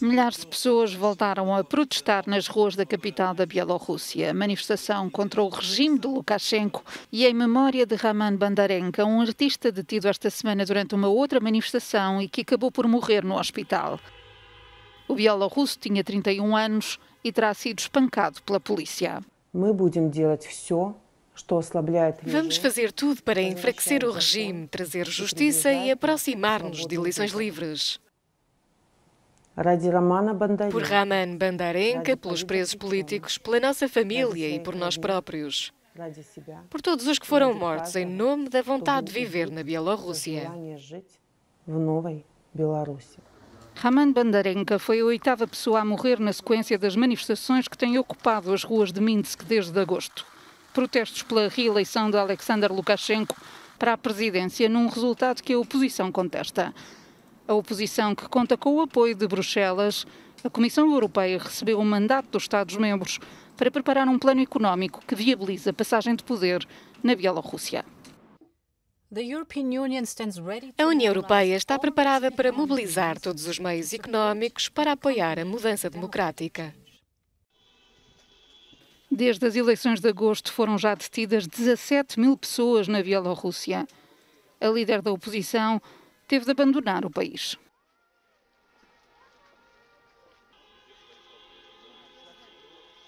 Milhares de pessoas voltaram a protestar nas ruas da capital da Bielorrússia. Manifestação contra o regime de Lukashenko e em memória de Raman Bandarenka, um artista detido esta semana durante uma outra manifestação e que acabou por morrer no hospital. O bielorrusso tinha 31 anos e terá sido espancado pela polícia. Vamos fazer tudo para enfraquecer o regime, trazer justiça e aproximar-nos de eleições livres. Por Raman Bandarenka, pelos presos políticos, pela nossa família e por nós próprios. Por todos os que foram mortos em nome da vontade de viver na Bielorrússia. Raman Bandarenka foi a oitava pessoa a morrer na sequência das manifestações que têm ocupado as ruas de Minsk desde agosto. Protestos pela reeleição de Alexander Lukashenko para a presidência, num resultado que a oposição contesta. A oposição, que conta com o apoio de Bruxelas, a Comissão Europeia recebeu um mandato dos Estados-membros para preparar um plano económico que viabiliza a passagem de poder na Bielorrússia. A União Europeia está preparada para mobilizar todos os meios económicos para apoiar a mudança democrática. Desde as eleições de agosto foram já detidas 17 mil pessoas na Bielorrússia. A líder da oposição teve de abandonar o país.